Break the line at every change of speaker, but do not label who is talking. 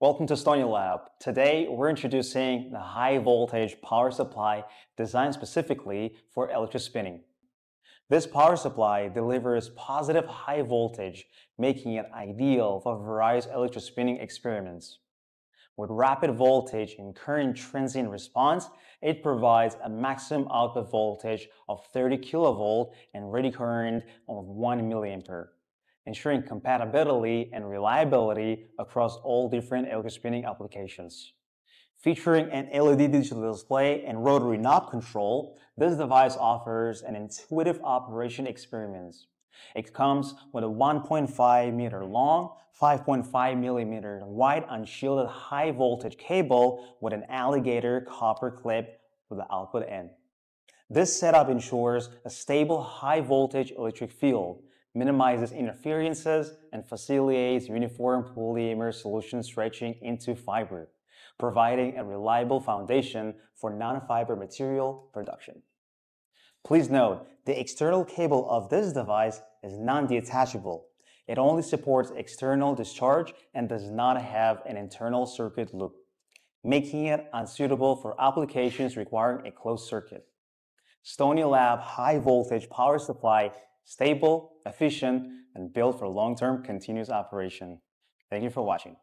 Welcome to Stony Lab. Today, we're introducing the high voltage power supply designed specifically for electrospinning. This power supply delivers positive high voltage, making it ideal for various electrospinning experiments. With rapid voltage and current transient response, it provides a maximum output voltage of 30 kilovolt and ready current of 1 milliampere ensuring compatibility and reliability across all different electrospinning applications. Featuring an LED digital display and rotary knob control, this device offers an intuitive operation experience. It comes with a 1.5 meter long, 5.5 millimeter wide unshielded high voltage cable with an alligator copper clip for the output end. This setup ensures a stable high voltage electric field minimizes interferences, and facilitates uniform polymer solution stretching into fiber, providing a reliable foundation for nanofiber material production. Please note, the external cable of this device is non-detachable. It only supports external discharge and does not have an internal circuit loop, making it unsuitable for applications requiring a closed circuit. Stony Lab high voltage power supply stable, efficient, and built for long-term continuous operation. Thank you for watching.